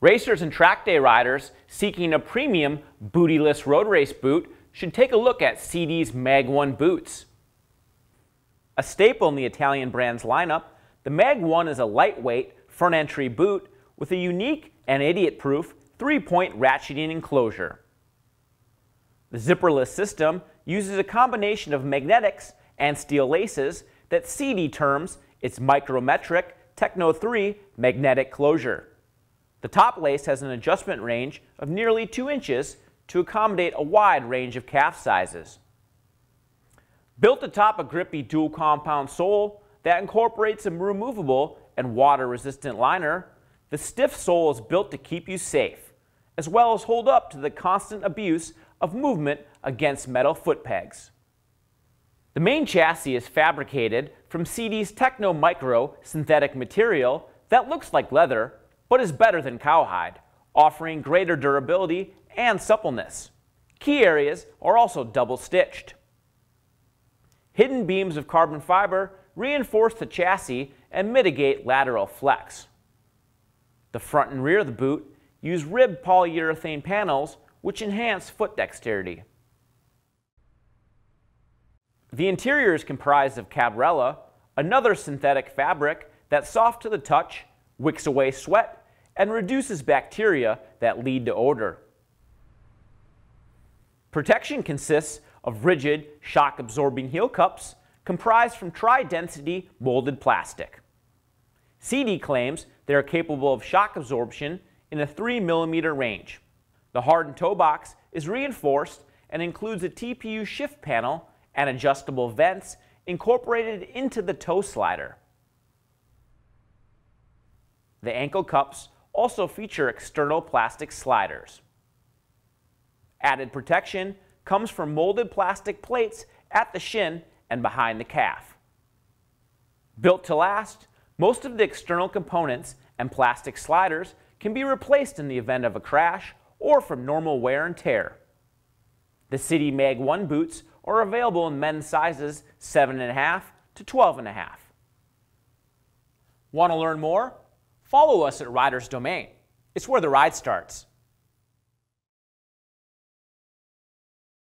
Racers and track day riders seeking a premium bootyless road race boot should take a look at Sidi's Mag 1 boots. A staple in the Italian brand's lineup, the Mag 1 is a lightweight front entry boot with a unique and idiot-proof three-point ratcheting enclosure. The zipperless system uses a combination of magnetics and steel laces that Sidi terms its micrometric Tecno 3 magnetic closure. The top lace has an adjustment range of nearly 2 inches to accommodate a wide range of calf sizes. Built atop a grippy dual compound sole that incorporates a removable and water-resistant liner, the stiff sole is built to keep you safe, as well as hold up to the constant abuse of movement against metal foot pegs. The main chassis is fabricated from Sidi's Techno Micro synthetic material that looks like leather but is better than cowhide, offering greater durability and suppleness. Key areas are also double stitched. Hidden beams of carbon fiber reinforce the chassis and mitigate lateral flex. The front and rear of the boot use ribbed polyurethane panels which enhance foot dexterity. The interior is comprised of Cambrelle, another synthetic fabric that's soft to the touch, wicks away sweat, and reduces bacteria that lead to odor. Protection consists of rigid, shock-absorbing heel cups comprised from tri-density molded plastic. Sidi claims they are capable of shock absorption in a 3 millimeter range. The hardened toe box is reinforced and includes a TPU shift panel and adjustable vents incorporated into the toe slider. The ankle cups also feature external plastic sliders. Added protection comes from molded plastic plates at the shin and behind the calf. Built to last, most of the external components and plastic sliders can be replaced in the event of a crash or from normal wear and tear. The Sidi Mag 1 boots are available in men's sizes 7.5 to 12.5. Want to learn more? Follow us at Riders Domain. It's where the ride starts.